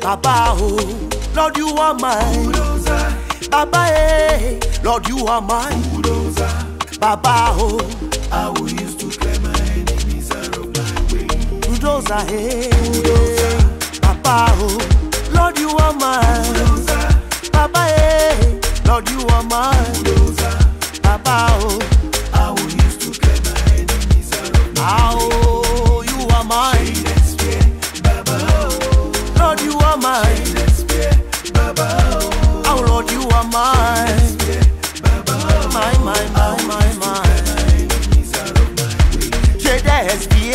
Baba, oh, Lord, you are mine. Baba, eh, Lord, you are mine. Baba, oh, I will use to clear my enemies out of my way. bulldozer, eh. Baba, oh, Lord, you are mine. Baba, eh, Lord, you are mine. Baba, mine. Oh you. My, my, my, my, my.